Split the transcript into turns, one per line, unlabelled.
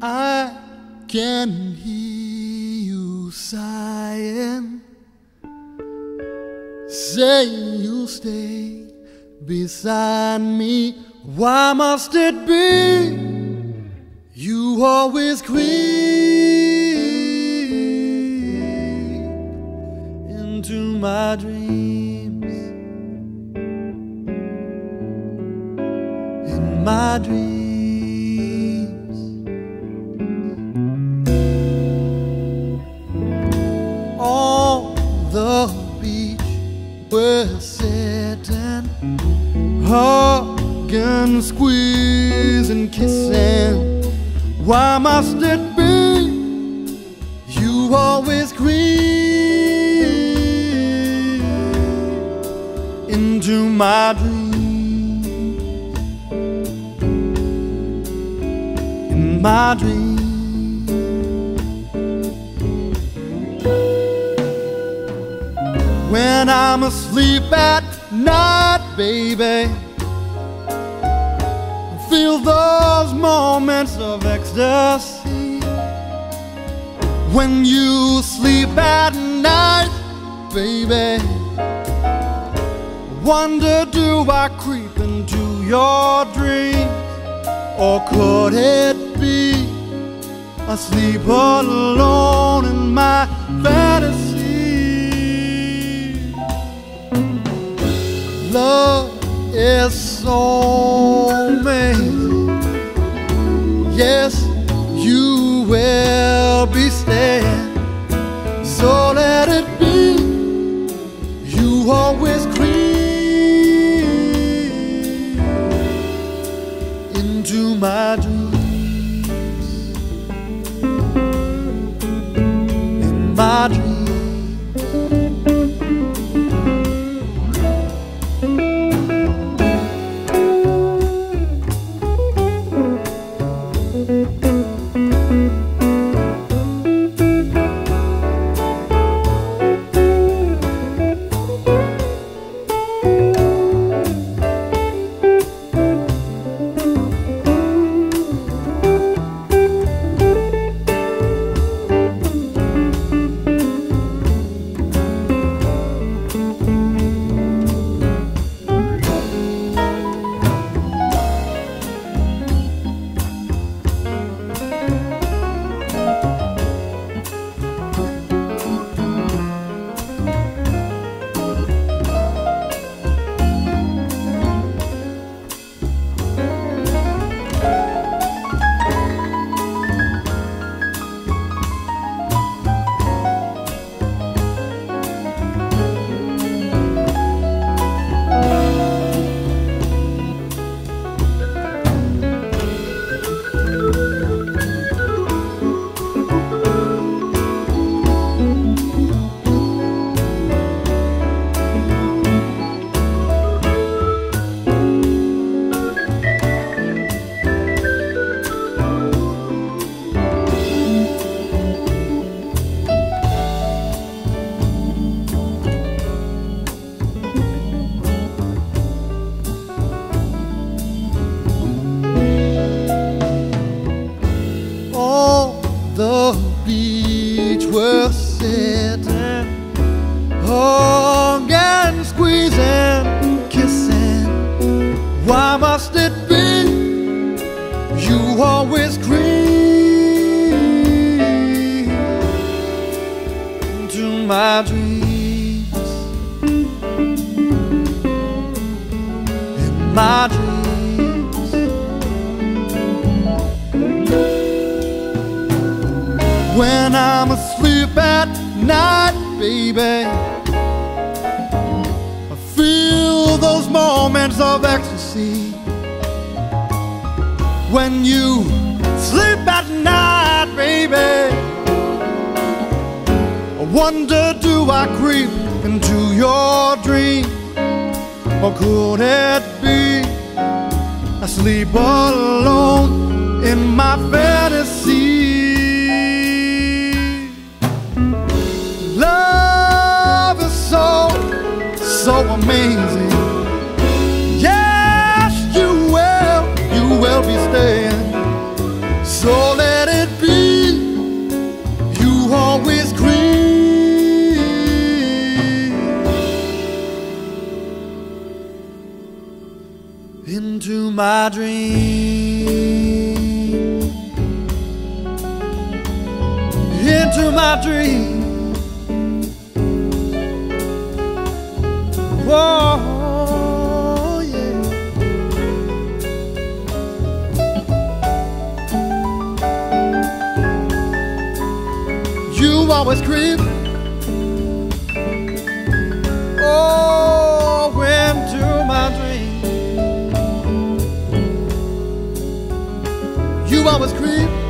I can hear you sighing, saying you'll stay beside me. Why must it be you always creep into my dreams? In my dreams. Hugging, squeezing, kissing. Why must it be you always creep into my dreams? In my dreams. when I'm asleep at night, baby. I feel those moments of ecstasy. When you sleep at night, baby. Wonder do I creep into your dreams? Or could it be asleep alone in my fantasy? Love is so amazing. Yes, you will be staying. So let it be. You always creep into my dreams. In my dreams. We're sitting, hugging, squeezing, kissing. Why must it be you always creep into my dreams? In my dreams. When I'm asleep at night, baby. I feel those moments of ecstasy when you sleep at night, baby. I wonder, do I creep into your dream, or could it be I sleep alone in my fantasy? Into my dream, into my dream. Oh, yeah. You always creep. You always creep.